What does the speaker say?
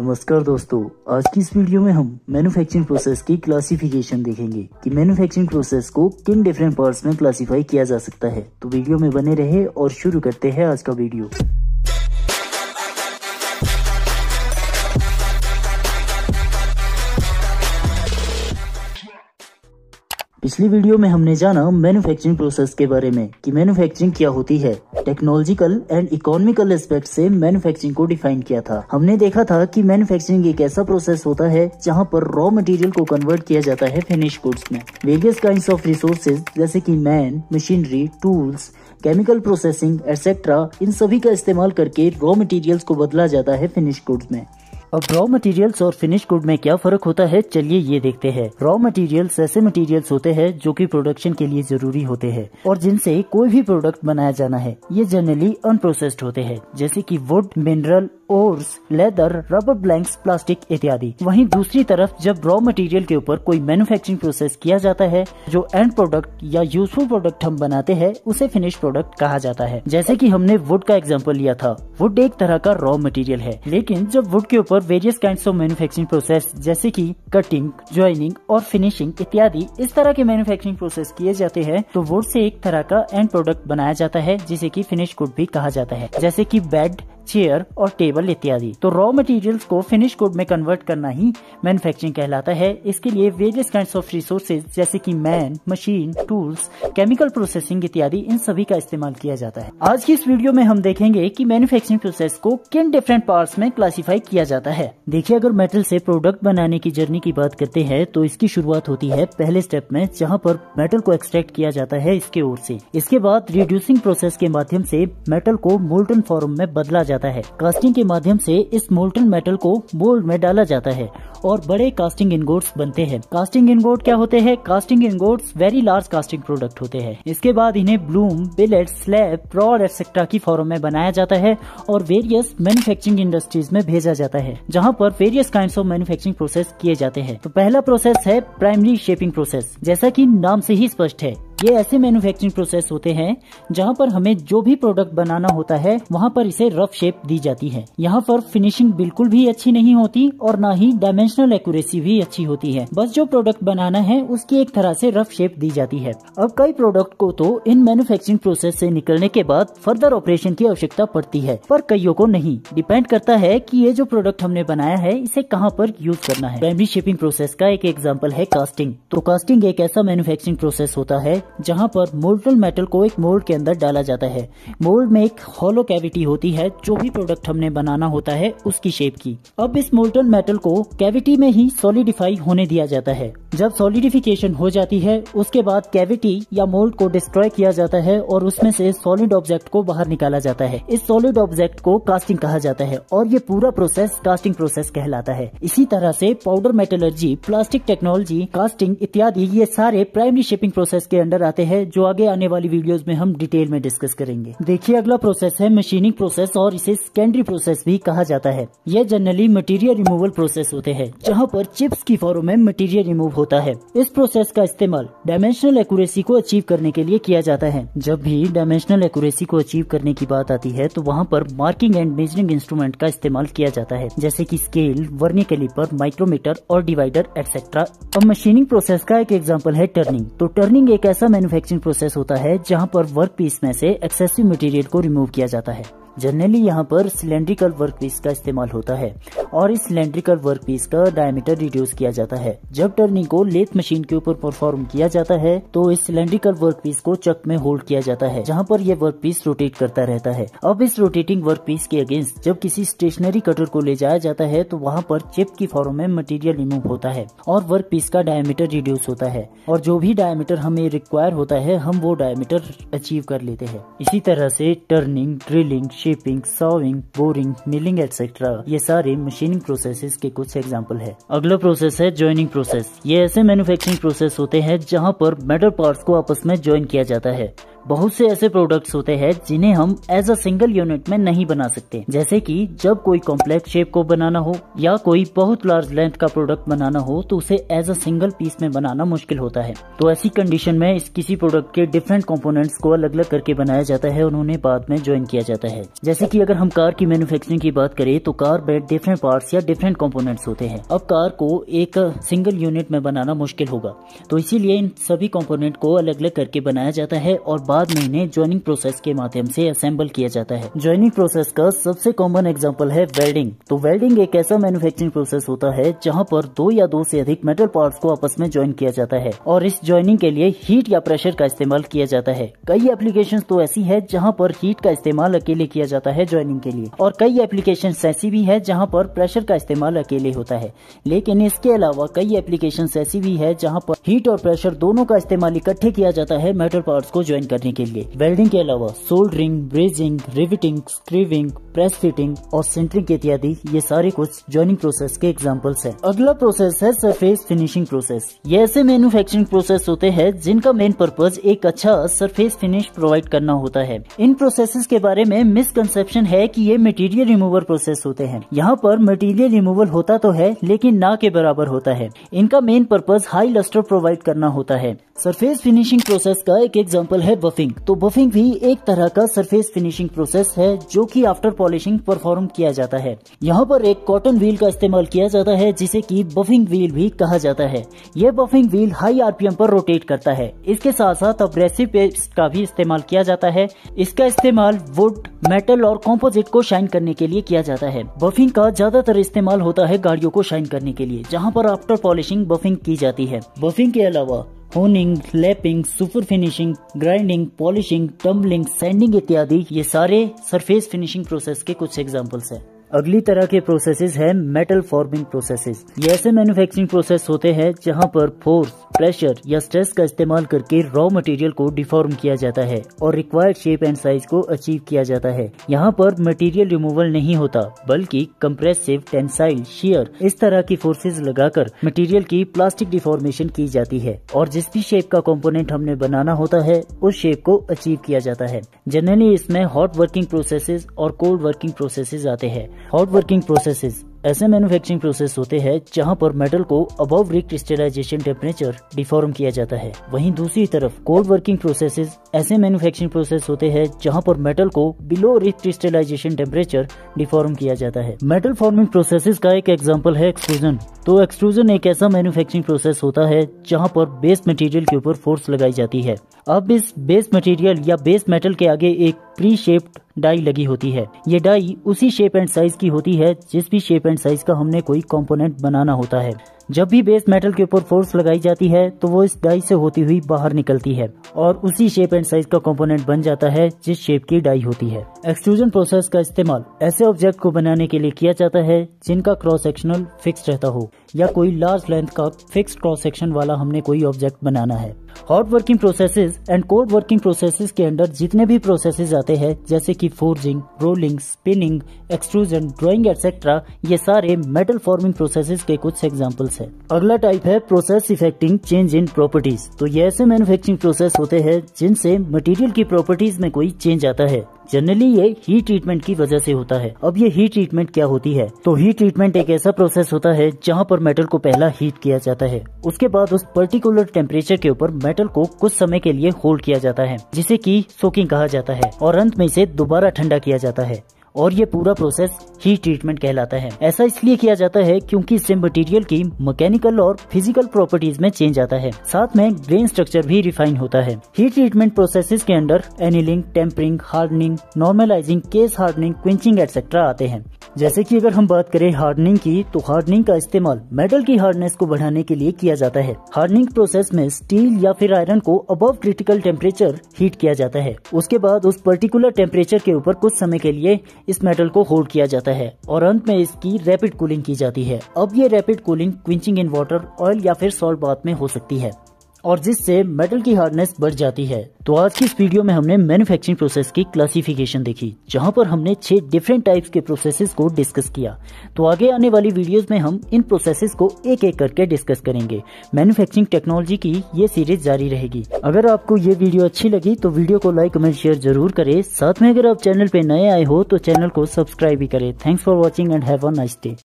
नमस्कार दोस्तों, आज की इस वीडियो में हम मैन्युफैक्चरिंग प्रोसेस की क्लासिफिकेशन देखेंगे कि मैन्युफैक्चरिंग प्रोसेस को किन डिफरेंट पार्ट्स में क्लासिफाई किया जा सकता है। तो वीडियो में बने रहे और शुरू करते हैं आज का वीडियो। पिछली वीडियो में हमने जाना मैन्युफैक्चरिंग प्रोसेस के बारे में, कि मैन्युफैक्चरिंग क्या होती है। टेक्नोलॉजिकल एंड इकोनॉमिकल एस्पेक्ट से मैन्युफैक्चरिंग को डिफाइन किया था। हमने देखा था कि मैन्युफैक्चरिंग एक ऐसा प्रोसेस होता है, जहाँ पर रॉ मटेरियल को कन्वर्ट किया जाता है फिनिश गुड्स में। वेरियस काइंड ऑफ़ रिसोर्सेज जैसे की man machinery tools chemical processing etcetera इन सभी का इस्तेमाल करके रॉ मटेरियल्स को बदला जाता है फिनिश गुड्स में। अब रॉ मटेरियल्स और फिनिश गुड में क्या फ़र्क होता है? चलिए ये देखते हैं। रॉ मटेरियल्स ऐसे मटेरियल्स होते हैं जो कि प्रोडक्शन के लिए ज़रूरी होते हैं और जिनसे कोई भी प्रोडक्ट बनाया जाना है। ये जनरली अनप्रोसेस्ड होते हैं। जैसे कि wood mineral ores leather rubber blanks plastic इत्यादि। वहीं दूसरी तरफ़ जब रॉ मटेरियल के ऊपर कोई मैन्युफैक्चरिंग प्रोसेस किया जाता है, जो एंड प्रोडक्ट या यूजफुल प्रोडक्ट हम बनाते हैं, उसे फिनिश प्रोडक्ट कहा जाता है। जैसे कि हमने वुड का एग्ज़ाम्पल लिया था। वुड एक तरह का रॉ मटेरियल है। लेकिन जब वुड के ऊपर various kind of manufacturing process जैसे की कटिंग ज्वाइनिंग और फिनिशिंग इत्यादि इस तरह के मैन्युफैक्चरिंग प्रोसेस किए जाते हैं तो वुड से एक तरह का एंड प्रोडक्ट बनाया जाता है, जिसे की फिनिश गुड भी कहा जाता है। जैसे की बेड चेयर और टेबल इत्यादि। तो रॉ मटेरियल्स को फिनिश गुड में कन्वर्ट करना ही मैन्युफैक्चरिंग कहलाता है। इसके लिए वेरियस काइंड ऑफ़ रिसोर्सेज जैसे कि man machine tools chemical processing इत्यादि, इन सभी का इस्तेमाल किया जाता है। आज की इस वीडियो में हम देखेंगे कि मैन्युफैक्चरिंग प्रोसेस को किन डिफरेंट पार्ट्स में क्लासिफाई किया जाता है। देखिए, अगर मेटल से प्रोडक्ट बनाने की जर्नी की बात करते हैं तो इसकी शुरुआत होती है पहले स्टेप में, जहाँ पर मेटल को एक्सट्रैक्ट किया जाता है इसके ओर से। इसके बाद रिड्यूसिंग प्रोसेस के माध्यम से मेटल को मोल्टन फॉर्म में बदला जाता जाता है। कास्टिंग के माध्यम से इस मोल्टन मेटल को मोल्ड में डाला जाता है और बड़े कास्टिंग इनगोट्स बनते हैं। कास्टिंग इनगोट क्या होते हैं? Casting ingots very large casting product होते हैं। इसके बाद इन्हें bloom billet slab rod etcetera की फॉर्म में बनाया जाता है और वेरियस मैन्युफैक्चरिंग इंडस्ट्रीज़ में भेजा जाता है, जहाँ पर various kind of manufacturing process किए जाते हैं। तो पहला प्रोसेस है प्राइमरी शेपिंग प्रोसेस जैसा की नाम से ही स्पष्ट है। ये ऐसे मैन्युफैक्चरिंग प्रोसेस होते हैं जहाँ पर हमें जो भी प्रोडक्ट बनाना होता है, वहाँ पर इसे रफ शेप दी जाती है। यहाँ पर फिनिशिंग बिल्कुल भी अच्छी नहीं होती और न ही डायमेंशनल एक्यूरेसी भी अच्छी होती है। बस जो प्रोडक्ट बनाना है, उसकी एक तरह से रफ शेप दी जाती है। अब कई प्रोडक्ट को तो इन मैन्युफैक्चरिंग प्रोसेस से निकलने के बाद फर्दर ऑपरेशन की आवश्यकता पड़ती है, पर कईयों को नहीं। डिपेंड करता है की ये जो प्रोडक्ट हमने बनाया है, इसे कहाँ पर यूज़ करना है। प्राइमरी शेपिंग प्रोसेस का एक एग्ज़ाम्पल है कास्टिंग तो कास्टिंग एक ऐसा मैन्युफैक्चरिंग प्रोसेस होता है जहाँ पर मोल्टन मेटल को एक मोल्ड के अंदर डाला जाता है। मोल्ड में एक हॉलो कैविटी होती है, जो भी प्रोडक्ट हमने बनाना होता है, उसकी शेप की। अब इस मोल्टन मेटल को कैविटी में ही सॉलिडिफाई होने दिया जाता है। जब सॉलिडिफिकेशन हो जाती है, उसके बाद कैविटी या मोल्ड को डिस्ट्रॉय किया जाता है और उसमें से सॉलिड ऑब्जेक्ट को बाहर निकाला जाता है। इस सॉलिड ऑब्जेक्ट को कास्टिंग कहा जाता है और ये पूरा प्रोसेस कास्टिंग प्रोसेस कहलाता है। इसी तरह से powder metallurgy plastic technology casting इत्यादि ये सारे प्राइमरी शिपिंग प्रोसेस के अंडर आते हैं, जो आगे आने वाली वीडियोस में हम डिटेल में डिस्कस करेंगे। देखिए, अगला प्रोसेस है मशीनिंग प्रोसेस और इसे सेकेंडरी प्रोसेस भी कहा जाता है। यह जनरली मटेरियल रिमूवल प्रोसेस होते हैं, जहाँ पर चिप्स की फॉर्म में मटेरियल रिमूव होता है। इस प्रोसेस का इस्तेमाल डायमेंशनल एक्यूरेसी को अचीव करने के लिए किया जाता है। जब भी डायमेंशनल एक्यूरेसी को अचीव करने की बात आती है तो वहाँ पर मार्किंग एंड मेजरिंग इंस्ट्रूमेंट का इस्तेमाल किया जाता है। जैसे की स्केल वर्नी कैलिपर माइक्रोमीटर और डिवाइडर एक्सेट्रा अब मशीनिंग प्रोसेस का एक एग्ज़ाम्पल है टर्निंग तो टर्निंग एक ऐसा मैन्युफैक्चरिंग प्रोसेस होता है, जहाँ पर वर्क पीस में से एक्सेसिव मटेरियल को रिमूव किया जाता है। जनरली यहाँ पर सिलेंड्रिकल वर्क पीस का इस्तेमाल होता है और इस सिलेंड्रिकल वर्क पीस का डायमीटर रिड्यूस किया जाता है। जब टर्निंग को लेथ मशीन के ऊपर परफॉर्म किया जाता है तो इस सिलेंड्रिकल वर्क पीस को चक में होल्ड किया जाता है, जहाँ पर यह वर्क पीस रोटेट करता रहता है। अब इस रोटेटिंग वर्क पीस के अगेंस्ट जब किसी स्टेशनरी कटर को ले जाया जाता है तो वहाँ पर चिप की फॉर्म में मटेरियल रिमूव होता है और वर्क पीस का डायमीटर रिड्यूस होता है और जो भी डायमीटर हमें रिक्वायर होता है, हम वो डायमीटर अचीव कर लेते हैं। इसी तरह से turning drilling shaping sawing boring milling etcetera ये सारे मशीनिंग प्रोसेसेस के कुछ एग्ज़ाम्पल है। अगला प्रोसेस है ज्वाइनिंग प्रोसेस ये ऐसे मैन्युफैक्चरिंग प्रोसेस होते हैं जहाँ पर मेटल पार्ट्स को आपस में ज्वाइन किया जाता है। बहुत से ऐसे प्रोडक्ट्स होते हैं जिन्हें हम एज अ सिंगल यूनिट में नहीं बना सकते। जैसे कि जब कोई कॉम्प्लेक्स शेप को बनाना हो या कोई बहुत लार्ज लेंथ का प्रोडक्ट बनाना हो तो उसे एज अ सिंगल पीस में बनाना मुश्किल होता है। तो ऐसी कंडीशन में इस किसी प्रोडक्ट के डिफरेंट कंपोनेंट्स को अलग अलग करके बनाया जाता है और उन्हें बाद में ज्वाइन किया जाता है। जैसे कि अगर हम कार की मैन्युफैक्चरिंग की बात करें तो कार में डिफरेंट पार्ट्स या डिफरेंट कंपोनेंट्स होते हैं। अब कार को एक सिंगल यूनिट में बनाना मुश्किल होगा। तो इसीलिए इन सभी कंपोनेंट को अलग अलग करके बनाया जाता है और बाद में इन्हें ज्वाइनिंग प्रोसेस के माध्यम से असेंबल किया जाता है। ज्वाइनिंग प्रोसेस का सबसे कॉमन एग्ज़ाम्पल है वेल्डिंग तो वेल्डिंग एक ऐसा मैन्युफैक्चरिंग प्रोसेस होता है जहाँ पर दो या दो से अधिक मेटल पार्ट्स को आपस में ज्वाइन किया जाता है और इस ज्वाइनिंग के लिए हीट या प्रेशर का इस्तेमाल किया जाता है। कई एप्लीकेशन तो ऐसी है जहाँ पर हीट का इस्तेमाल अकेले किया जाता है ज्वाइनिंग के लिए और कई एप्लीकेशन ऐसी भी है जहाँ पर प्रेशर का इस्तेमाल अकेले होता है। लेकिन इसके अलावा कई एप्लीकेशन ऐसी भी है जहाँ पर हीट और प्रेशर दोनों का इस्तेमाल इकट्ठे किया जाता है मेटल पार्ट को ज्वाइन करने के लिए। वेल्डिंग के अलावा soldering brazing riveting screwing press fitting और सेंटरिंग इत्यादि, ये सारे कुछ ज्वाइनिंग प्रोसेस के एग्जाम्पल्स है। अगला प्रोसेस है सरफेस फिनिशिंग प्रोसेस ये ऐसे मैन्युफैक्चरिंग प्रोसेस होते हैं जिनका मेन पर्पज एक अच्छा सरफेस फिनिश प्रोवाइड करना होता है। इन प्रोसेस के बारे में मिसकंसेप्शन है कि ये मटेरियल रिमूवल प्रोसेस होते हैं। यहाँ पर मटेरियल रिमूवल होता तो है, लेकिन ना के बराबर होता है। इनका main purpose high lustre provide करना होता है। सरफेस फिनिशिंग प्रोसेस का एक एग्ज़ाम्पल है बफिंग तो बफिंग भी एक तरह का सरफेस फिनिशिंग प्रोसेस है, जो कि आफ्टर पॉलिशिंग परफॉर्म किया जाता है। यहाँ पर एक कॉटन व्हील का इस्तेमाल किया जाता है, जिसे कि बफिंग व्हील भी कहा जाता है। यह बफिंग व्हील हाई आरपीएम पर रोटेट करता है। इसके साथ साथ अब्रेसिव पेस्ट का भी इस्तेमाल किया जाता है। इसका इस्तेमाल वुड मेटल और कॉम्पोजिट को शाइन करने के लिए किया जाता है। बफिंग का ज़्यादातर इस्तेमाल होता है गाड़ियों को शाइन करने के लिए, जहाँ पर आफ्टर पॉलिशिंग बफिंग की जाती है। बफिंग के अलावा honing, lapping, super finishing, grinding, polishing, tumbling, sanding इत्यादि, ये सारे सरफेस फिनिशिंग प्रोसेस के कुछ एग्जाम्पल्स हैं। अगली तरह के प्रोसेसेस है मेटल फॉर्मिंग प्रोसेसेस ये ऐसे मैन्युफैक्चरिंग प्रोसेस होते हैं जहाँ पर फोर्स प्रेशर या स्ट्रेस का इस्तेमाल करके रॉ मटेरियल को डिफॉर्म किया जाता है और रिक्वायर्ड शेप एंड साइज़ को अचीव किया जाता है। यहाँ पर मटेरियल रिमूवल नहीं होता, बल्कि कंप्रेसिव टेंसाइल शेयर इस तरह की फोर्सेज लगाकर मटेरियल की प्लास्टिक डिफॉर्मेशन की जाती है और जिस भी शेप का कॉम्पोनेंट हमने बनाना होता है, उस शेप को अचीव किया जाता है। जनरली इसमें हॉट वर्किंग प्रोसेसेस और कोल्ड वर्किंग प्रोसेसेस आते हैं। हॉट वर्किंग प्रोसेसेस ऐसे मैन्युफैक्चरिंग प्रोसेस होते हैं जहाँ पर मेटल को अबव रिक्रिस्टलाइजेशन टेम्परेचर डिफॉर्म किया जाता है। वहीं दूसरी तरफ़ कोल्ड वर्किंग प्रोसेसेस ऐसे मैन्युफैक्चरिंग प्रोसेस होते हैं जहाँ पर मेटल को बिलो रिक्रिस्टलाइजेशन टेम्परेचर डिफॉर्म किया जाता है। मेटल फॉर्मिंग प्रोसेसेस का एक एग्ज़ाम्पल है एक्सट्रूजन तो एक्सट्रूजन एक ऐसा मैन्युफैक्चरिंग प्रोसेस होता है जहाँ पर बेस मटेरियल के ऊपर फोर्स लगाई जाती है। अब इस बेस मटेरियल या बेस मेटल के आगे एक प्री शेप्ड डाई लगी होती है। ये डाई उसी शेप एंड साइज़ की होती है, जिस भी शेप एंड साइज़ का हमने कोई कॉम्पोनेंट बनाना होता है। जब भी बेस मेटल के ऊपर फोर्स लगाई जाती है तो वो इस डाई से होती हुई बाहर निकलती है और उसी शेप एंड साइज़ का कंपोनेंट बन जाता है, जिस शेप की डाई होती है। एक्सट्रूजन प्रोसेस का इस्तेमाल ऐसे ऑब्जेक्ट को बनाने के लिए किया जाता है, जिनका क्रॉस सेक्शनल फिक्स रहता हो, या कोई लार्ज लेंथ का फिक्स क्रॉस सेक्शन वाला हमने कोई ऑब्जेक्ट बनाना है। Hot working processes and cold working processes के अंडर जितने भी प्रोसेसेस आते हैं, जैसे कि forging rolling spinning extrusion drawing etcetera ये सारे मेटल फॉर्मिंग प्रोसेसेस के कुछ हैं। अगला टाइप है process effecting change in properties तो ये ऐसे मैन्युफैक्चरिंग प्रोसेस होते हैं जिनसे मटेरियल की प्रॉपर्टीज़ में कोई चेंज आता है। जनरली ये हीट ट्रीटमेंट की वजह से होता है। अब ये हीट ट्रीटमेंट क्या होती है? तो हीट ट्रीटमेंट एक ऐसा प्रोसेस होता है जहाँ पर मेटल को पहला हीट किया जाता है। उसके बाद उस पर्टिकुलर टेम्परेचर के ऊपर मेटल को कुछ समय के लिए होल्ड किया जाता है, जिसे की सोकिंग कहा जाता है, और अंत में इसे दोबारा ठंडा किया जाता है। और ये पूरा प्रोसेस हीट ट्रीटमेंट कहलाता है। ऐसा इसलिए किया जाता है क्योंकि इससे मटेरियल की मैकेनिकल और फ़िज़िकल प्रॉपर्टीज़ में चेंज आता है। साथ में ग्रेन स्ट्रक्चर भी रिफाइन होता है। हीट ट्रीटमेंट प्रोसेसेस के अंदर annealing tempering hardening normalizing case hardening quenching etcetera आते हैं। जैसे कि अगर हम बात करें हार्डनिंग की तो हार्डनिंग का इस्तेमाल मेटल की हार्डनेस को बढ़ाने के लिए किया जाता है। हार्डनिंग प्रोसेस में स्टील या फिर आयरन को अबव क्रिटिकल टेम्परेचर हीट किया जाता है। उसके बाद उस पर्टिकुलर टेम्परेचर के ऊपर कुछ समय के लिए इस मेटल को होल्ड किया जाता है और अंत में इसकी रैपिड कूलिंग की जाती है। अब ये rapid cooling quenching in water oil या फिर सॉल्ट बाथ में हो सकती है। और जिससे मेटल की हार्डनेस बढ़ जाती है। तो आज की इस वीडियो में हमने मैन्युफैक्चरिंग प्रोसेस की क्लासिफिकेशन देखी, जहाँ पर हमने छह डिफरेंट टाइप्स के प्रोसेसेस को डिस्कस किया। तो आगे आने वाली वीडियोस में हम इन प्रोसेसेस को एक एक करके डिस्कस करेंगे। मैन्युफैक्चरिंग टेक्नोलॉजी की ये सीरीज़ जारी रहेगी। अगर आपको ये वीडियो अच्छी लगी तो वीडियो को लाइक कमेंट शेयर ज़रूर करे। साथ में अगर आप चैनल पे नए आए हो तो चैनल को सब्सक्राइब भी करे। Thanks for watching and have a nice day